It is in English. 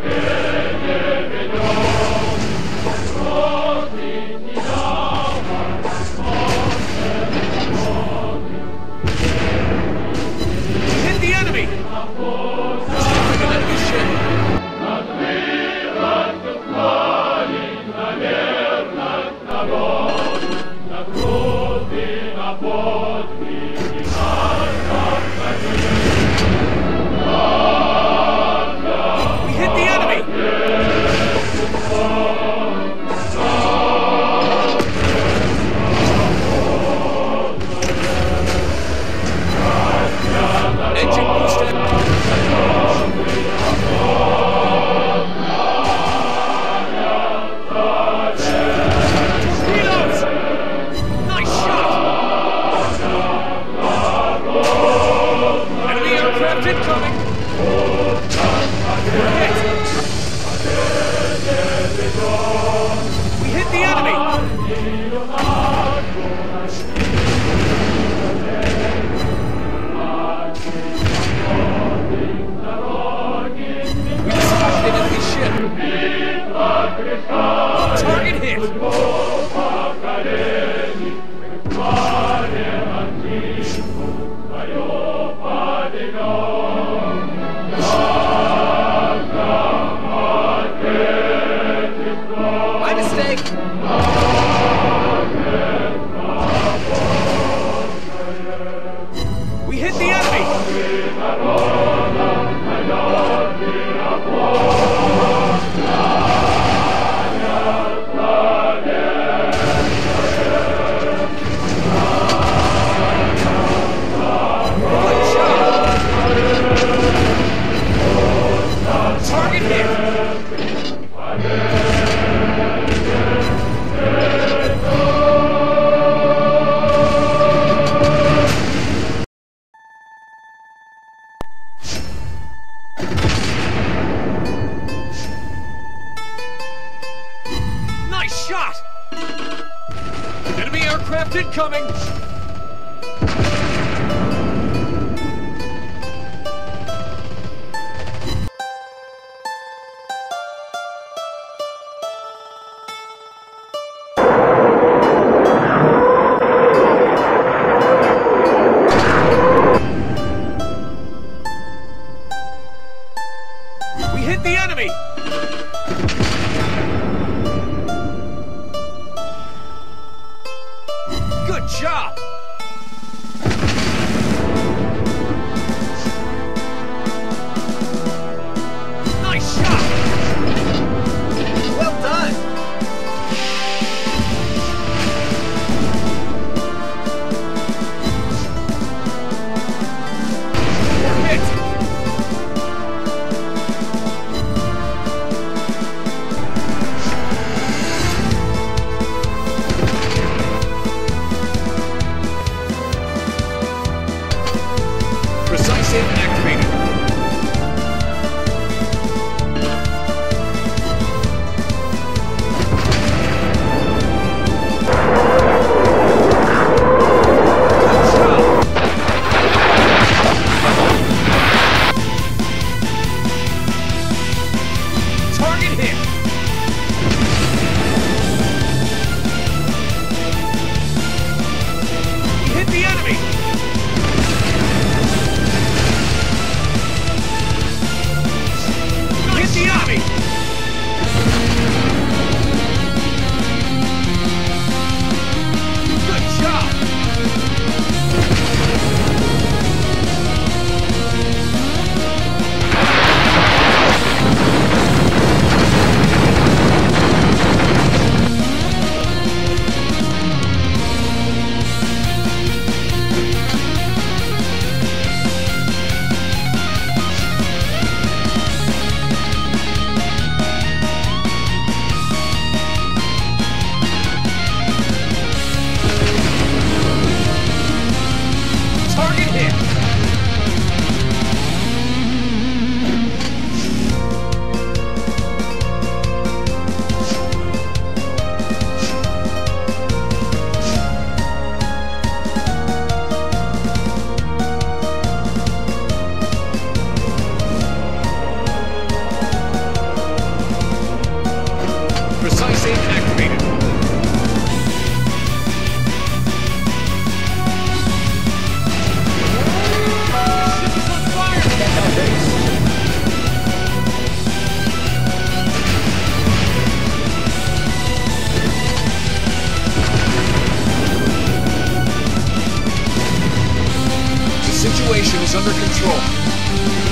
Yeah. Enemy! Shot! Enemy aircraft incoming! is under control.